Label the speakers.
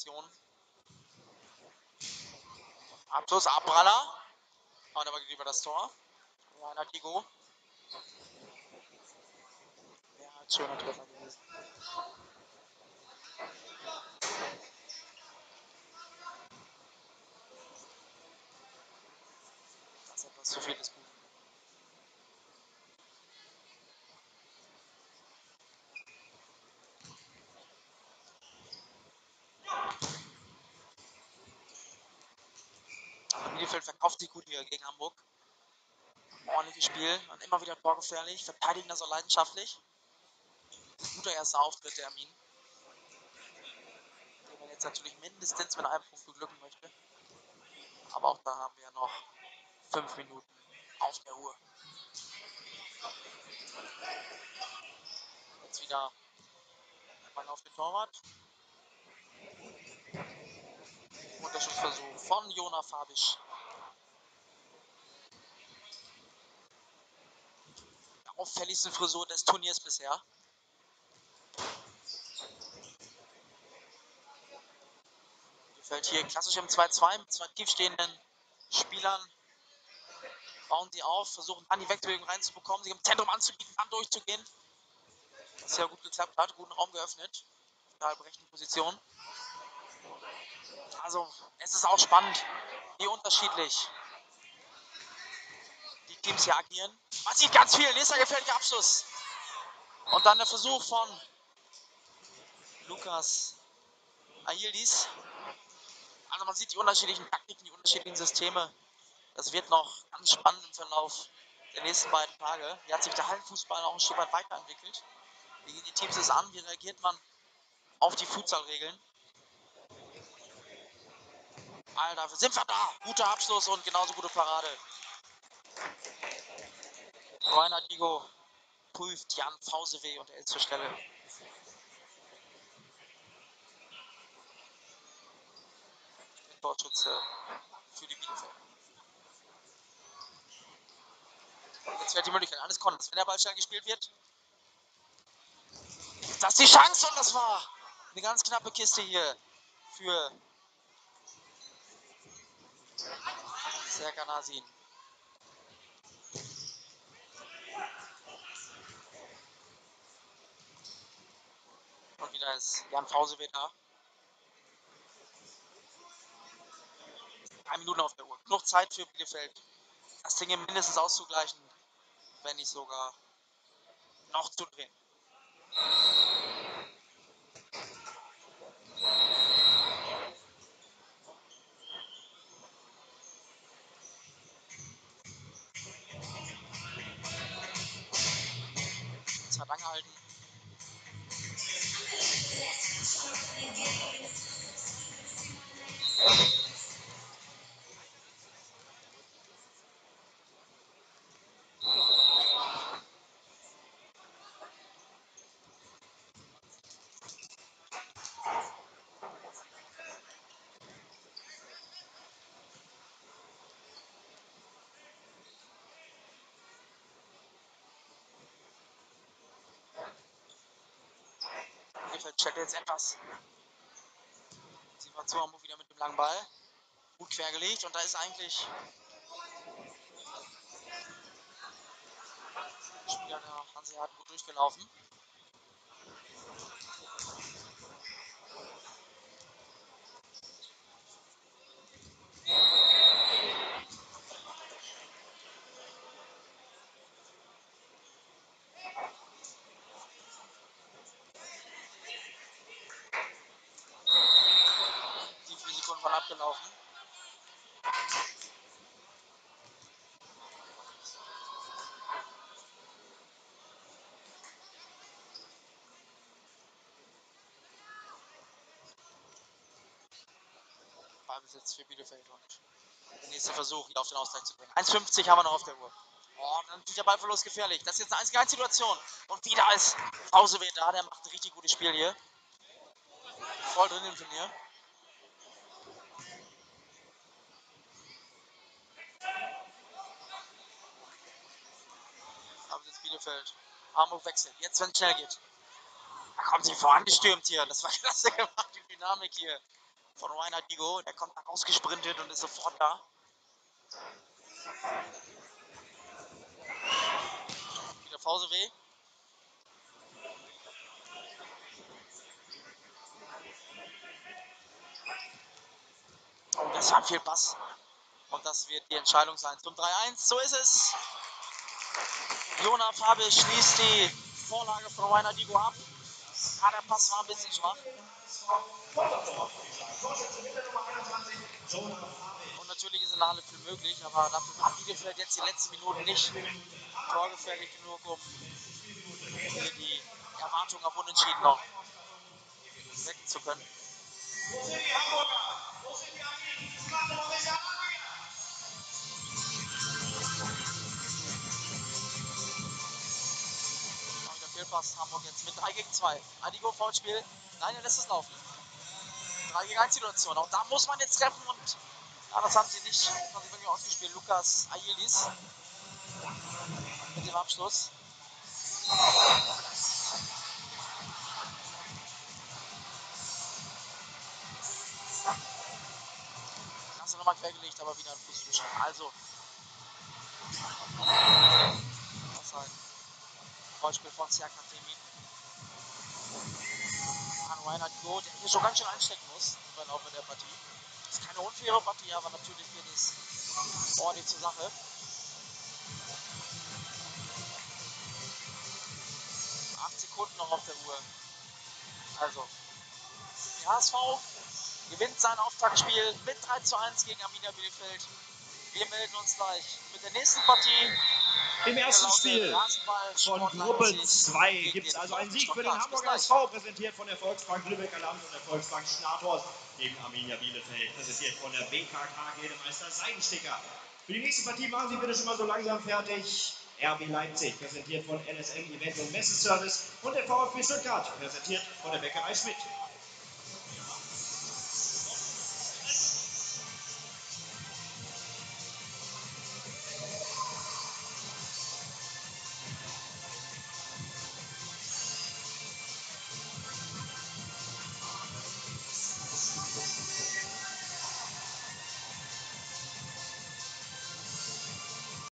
Speaker 1: Situation. Abschluss, Abpraller. Und aber geht über das Tor. Rainer Tigo. Ja, schöner Treffer gewesen. Das ist etwas zu viel des Guten. Bielefeld verkauft sich gut hier gegen Hamburg. Ordentliches Spiel und immer wieder torgefährlich, verteidigen das auch leidenschaftlich. Guter erster Auftritt der Armin. Den man jetzt natürlich mindestens mit einem Punkt beglücken möchte. Aber auch da haben wir noch fünf Minuten auf der Uhr. Jetzt wieder der Ball auf den Torwart. Unterschussversuch von Jona Fabisch. Auffälligste Frisur des Turniers bisher. Gefällt hier klassisch im 2-2 mit zwei tiefstehenden Spielern. Bauen sie auf, versuchen dann die Wegbewegung reinzubekommen, sich im Zentrum anzubieten, dann durchzugehen. Was ja gut geklappt hat, guten Raum geöffnet. In der halbrechten Position. Also, es ist auch spannend, wie unterschiedlich Teams hier agieren. Man sieht ganz viel. Nächster gefährlicher Abschluss. Und dann der Versuch von Lukas Aildis. Also man sieht die unterschiedlichen Taktiken, die unterschiedlichen Systeme. Das wird noch ganz spannend im Verlauf der nächsten beiden Tage. Hier hat sich der Hallenfußball auch ein Stück weit weiterentwickelt. Wie gehen die Teams es an? Wie reagiert man auf die Futsalregeln? All dafür sind wir da. Guter Abschluss und genauso gute Parade. Rainer Digo prüft Jan VSW und hält zur Stelle. Torschütze für die Bielefeld. Jetzt wird die Möglichkeit eines Konters. Wenn der Ball schnell gespielt wird, das ist die Chance und das war eine ganz knappe Kiste hier für Serkan Asin. Und wieder ist Jan Fausewe da. Drei Minuten auf der Uhr. Noch Zeit für Bielefeld, das Ding mindestens auszugleichen, wenn nicht sogar noch zu drehen. Bielefeld checkt jetzt etwas. Sie war zu Hamburg wieder mit dem langen Ball. Gut quergelegt und da ist eigentlich Spieler der Hanseaten gut durchgelaufen. Die vier Abgelaufen. Ballbesitz für Bielefeld und der nächste Versuch, hier auf den Ausgleich zu bringen. 1,50 haben wir noch auf der Uhr. Oh, dann ist der Ballverlust gefährlich. Das ist jetzt eine 1 gegen 1 Situation. Und wieder ist Pausewehr da, der macht ein richtig gutes Spiel hier. Voll drin im Turnier. Bielefeld. Hamburg wechselt. Jetzt, wenn es schnell geht. Da kommt sie vorangestürmt hier. Das war klasse gemacht, die Dynamik hier von Rainer Digo. Der kommt da rausgesprintet und ist sofort da. Wieder VSW. Und das war viel Pass. Und das wird die Entscheidung sein zum 3-1. So ist es. Jona Fabe schließt die Vorlage von Rainer Digo ab. Ah, der Pass war ein bisschen schwach. Und natürlich ist in der Halle viel möglich, aber dafür war Bielefeld jetzt die letzten Minuten nicht torgefährlich genug, um hier die Erwartung auf Unentschieden noch wecken zu können. Wo sind die Hamburger? Wo sind die Hamburger? Fehlpass Hamburg jetzt mit 3 gegen 2. Adigo Foulspiel. Nein, er lässt es laufen. 3 gegen 1 Situation. Auch da muss man jetzt treffen und ja, das haben sie nicht. Das haben sie wirklich ausgespielt. Lukas Ayelis mit dem Abschluss. Ganze nochmal quergelegt, aber wieder ein Fuß zwischen. Also. Foulspiel von Siakatemi. An Reinhard Go, der hier schon ganz schön einstecken muss im Verlauf der Partie. Das ist keine unfaire Partie, aber natürlich geht es ordentlich zur Sache. Acht Sekunden noch auf der Uhr. Also, der HSV gewinnt sein Auftaktspiel mit 3 zu 1 gegen Arminia Bielefeld. Wir melden uns gleich mit der nächsten Partie
Speaker 2: im ersten Spiel von Gruppe 2 gibt es also einen Sieg für den Hamburger SV, präsentiert von der Volksbank Lübecker Land und der Volksbank Schnathorst gegen Arminia Bielefeld, präsentiert von der BKK Gildemeister Seidensticker. Für die nächste Partie machen Sie bitte schon mal so langsam fertig. RB Leipzig, präsentiert von LSM Event und Messeservice und der VfB Stuttgart, präsentiert von der Bäckerei Schmidt.